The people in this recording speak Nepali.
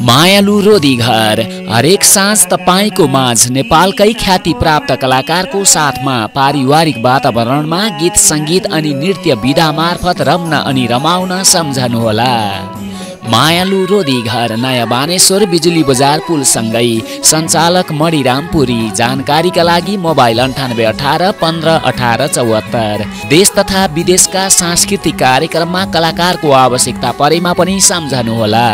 मायालु रोधी घर हरेक साँझ तपाईँको माझ नेपालकै ख्याति प्राप्त कलाकारको साथमा पारिवारिक वातावरणमा गीत सङ्गीत अनि नृत्य विधा मार्फत रम्न अनि रमाउन सम्झनुहोला। मायालु रोधी घर नयाँ बानेश्वर बिजुली बजार पुलसँगै सञ्चालक मणिरामपुरी जानकारीका लागि मोबाइल अन्ठानब्बे अठार पन्ध्र अठार चौहत्तर। देश तथा विदेशका सांस्कृतिक कार्यक्रममा कलाकारको आवश्यकता परेमा पनि सम्झनुहोला।